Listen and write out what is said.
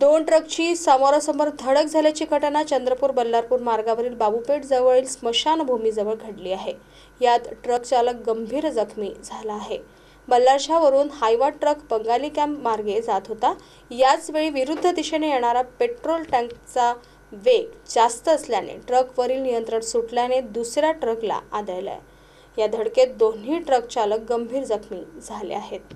दोन ट्रकची समोरासमोर धडक झाल्याची घटना चंद्रपूर बल्लारपूर मार्गावरील बाबूपेठ जवळील स्मशानभूमीजवळ घडली आहे. यात ट्रक चालक गंभीर जखमी झाला आहे. बल्लारशावरून हायवा ट्रक बंगाली कॅम्प मार्गे जात होता. याच वेळी विरुद्ध दिशेने येणारा पेट्रोल टँकचा वेग जास्त असल्याने ट्रकवरील नियंत्रण सुटल्याने दुसऱ्या ट्रकला आदळला या धडकेत दोन्ही ट्रक चालक गंभीर जखमी झाले आहेत.